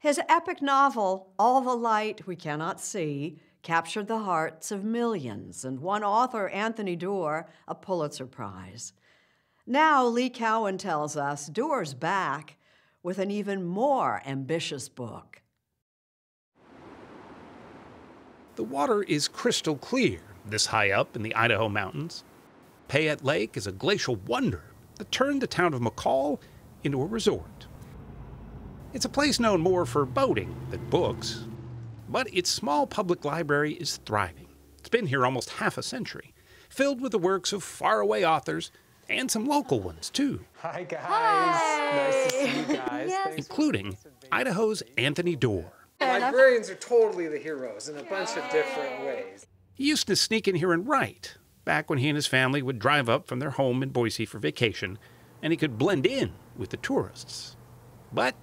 His epic novel, All the Light We Cannot See, captured the hearts of millions and won author Anthony Doerr a Pulitzer Prize. Now, Lee Cowan tells us Doerr's back with an even more ambitious book. The water is crystal clear this high up in the Idaho mountains. Payette Lake is a glacial wonder that turned the town of McCall into a resort. It's a place known more for boating than books, but its small public library is thriving. It's been here almost half a century, filled with the works of faraway authors and some local ones, too. Hi, guys. Hi. Nice to see you guys. Yes. Including Idaho's Anthony Doerr. Librarians are totally the heroes in a bunch of different ways. He used to sneak in here and write, back when he and his family would drive up from their home in Boise for vacation, and he could blend in with the tourists. But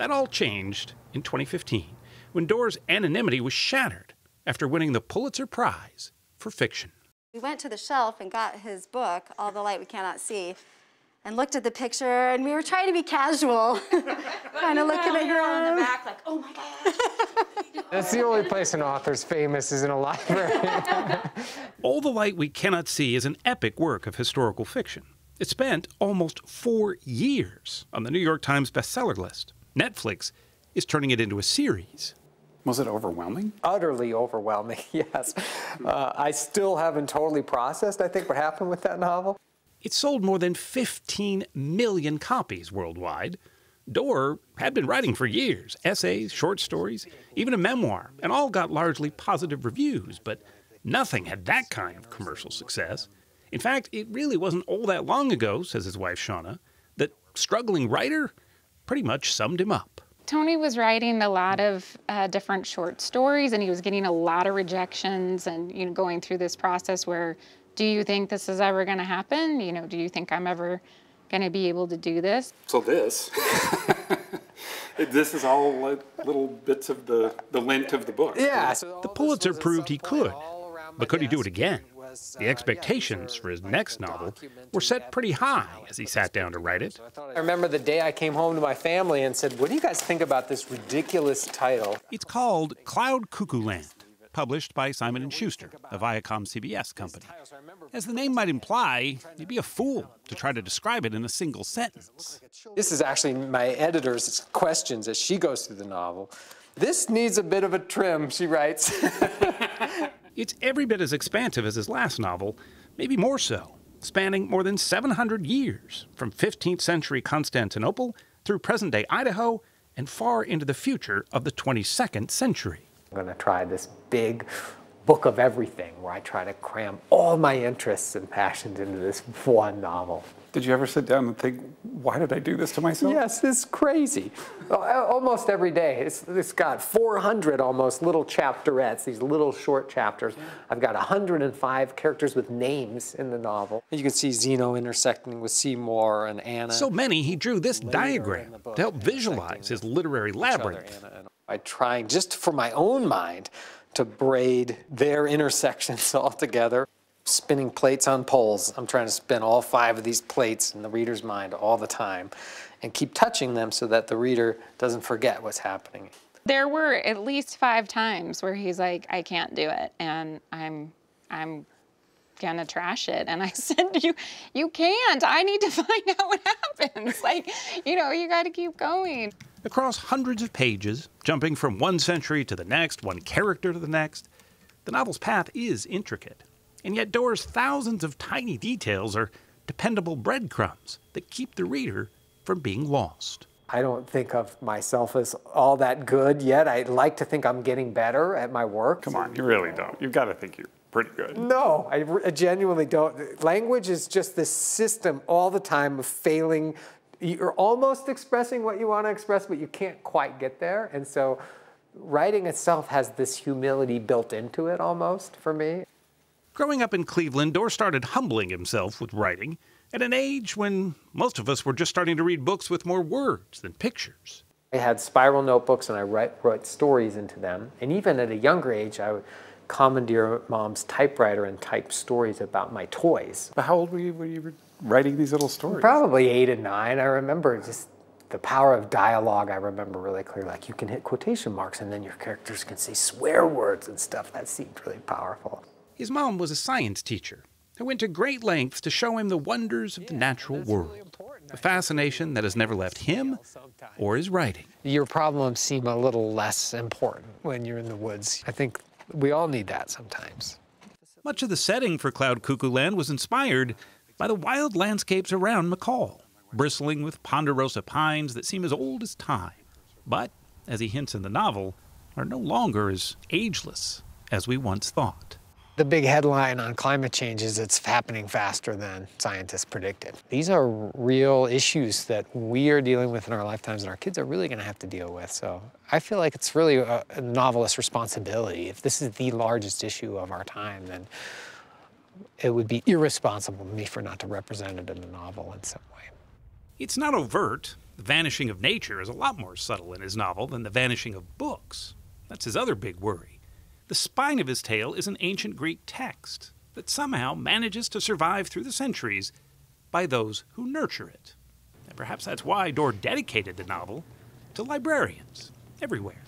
that all changed in 2015 when Doerr's anonymity was shattered after winning the Pulitzer Prize for fiction. We went to the shelf and got his book, All the Light We Cannot See, and looked at the picture, and we were trying to be casual, kind of looking at You're on the back like, oh my gosh. That's the only place an author's famous is in a library. All the Light We Cannot See is an epic work of historical fiction. It spent almost four years on the New York Times bestseller list. Netflix is turning it into a series. Was it overwhelming? Utterly overwhelming, yes. Uh, I still haven't totally processed, I think, what happened with that novel. It sold more than 15 million copies worldwide. Doerr had been writing for years essays, short stories, even a memoir, and all got largely positive reviews, but nothing had that kind of commercial success. In fact, it really wasn't all that long ago, says his wife Shauna, that struggling writer pretty much summed him up. Tony was writing a lot of uh, different short stories, and he was getting a lot of rejections, and you know, going through this process where, do you think this is ever going to happen? You know, do you think I'm ever going to be able to do this? So this, this is all like little bits of the, the lint of the book. Yeah. So The Pulitzer proved he could, all around my but could he do it again? Was, The uh, expectations for his next novel were set pretty high as he sat down to write it. I I remember the day I came home to my family and said, "What do you guys think about this ridiculous title?" It's called Cloud Cuckoo Land, published by Simon & Schuster, a Viacom CBS company. As the name might imply, you'd be a fool to try to describe it in a single sentence. This is actually my editor's questions as she goes through the novel. This needs a bit of a trim, she writes. It's every bit as expansive as his last novel, maybe more so, spanning more than 700 years, from 15th century Constantinople through present day Idaho and far into the future of the 22nd century. I'm going to try this big book of everything where I try to cram all my interests and passions into this one novel. Did you ever sit down and think, why did I do this to myself? Yes, it's crazy. Uh, almost every day. It's, it's got 400 almost little chapterettes, these little short chapters. I've got 105 characters with names in the novel. You can see Zeno intersecting with Seymour and Anna. So many, he drew this Later diagram book, to help visualize his literary each other, labyrinth. Anna and by trying just for my own mind to braid their intersections all together. Spinning plates on poles. I'm trying to spin all five of these plates in the reader's mind all the time and keep touching them so that the reader doesn't forget what's happening. There were at least five times where he's like, I can't do it, and I'm, I'm gonna trash it. And I said, you, you can't. I need to find out what happens. Like, you know, you got to keep going. Across hundreds of pages, jumping from one century to the next, one character to the next, the novel's path is intricate. And yet Doerr's thousands of tiny details are dependable breadcrumbs that keep the reader from being lost. I don't think of myself as all that good yet. I like to think I'm getting better at my work. Come on, you really don't. You've got to think you're pretty good. No, I re- I genuinely don't. Language is just this system all the time of failing. You're almost expressing what you want to express, but you can't quite get there. And so writing itself has this humility built into it almost for me. Growing up in Cleveland, Doerr started humbling himself with writing at an age when most of us were just starting to read books with more words than pictures. I had spiral notebooks and I write, wrote stories into them. And even at a younger age, I would commandeer mom's typewriter and type stories about my toys. But how old were you when you were writing these little stories? Probably eight and nine. I remember just The power of dialogue, I remember really clearly. Like you can hit quotation marks and then your characters can say swear words and stuff. That seemed really powerful. His mom was a science teacher who went to great lengths to show him the wonders of the natural world, a fascination that has never left him or his writing. Your problems seem a little less important when you're in the woods. I think we all need that sometimes. Much of the setting for Cloud Cuckoo Land was inspired by the wild landscapes around McCall, bristling with ponderosa pines that seem as old as time, but, as he hints in the novel, are no longer as ageless as we once thought. The big headline on climate change is it's happening faster than scientists predicted. These are real issues that we are dealing with in our lifetimes and our kids are really going to have to deal with. So I feel like it's really a, a novelist's responsibility. If this is the largest issue of our time, then it would be irresponsible of me for not to represent it in a novel in some way. It's not overt. The vanishing of nature is a lot more subtle in his novel than the vanishing of books. That's his other big worry. The spine of his tale is an ancient Greek text that somehow manages to survive through the centuries by those who nurture it. And perhaps that's why Doerr dedicated the novel to librarians everywhere,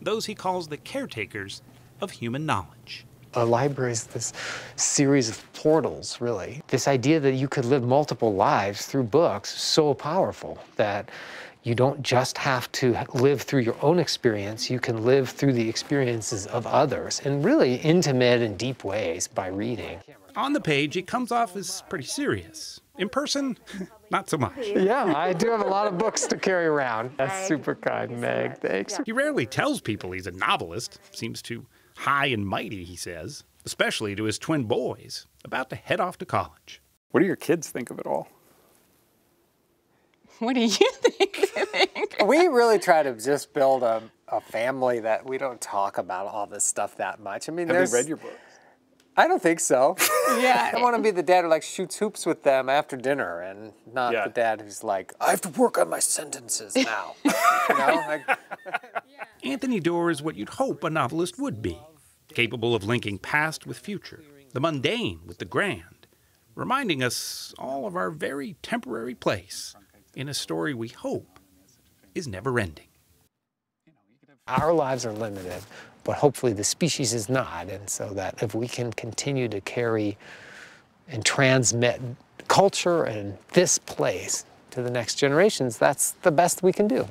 those he calls the caretakers of human knowledge. A library is this series of portals, really. This idea that you could live multiple lives through books so powerful that you don't just have to live through your own experience, you can live through the experiences of others in really intimate and deep ways by reading. On the page, he comes off as pretty serious. In person, not so much. Yeah, I do have a lot of books to carry around. That's super kind, Meg. Thanks. He rarely tells people he's a novelist, seems too high and mighty, he says, especially to his twin boys, about to head off to college. What do your kids think of it all? What do you think? we really try to just build a, a family that we don't talk about all this stuff that much. I mean, Have there's. they read your books? I don't think so. yeah. I want to be the dad who like shoots hoops with them after dinner, and not Yeah. the dad who's like, I have to work on my sentences now. you know, like, Anthony Doerr is what you'd hope a novelist would be, capable of linking past with future, the mundane with the grand, reminding us all of our very temporary place in a story we hope is never ending. our lives are limited, but hopefully the species is not. And so that if we can continue to carry and transmit culture and this place to the next generations, that's the best we can do.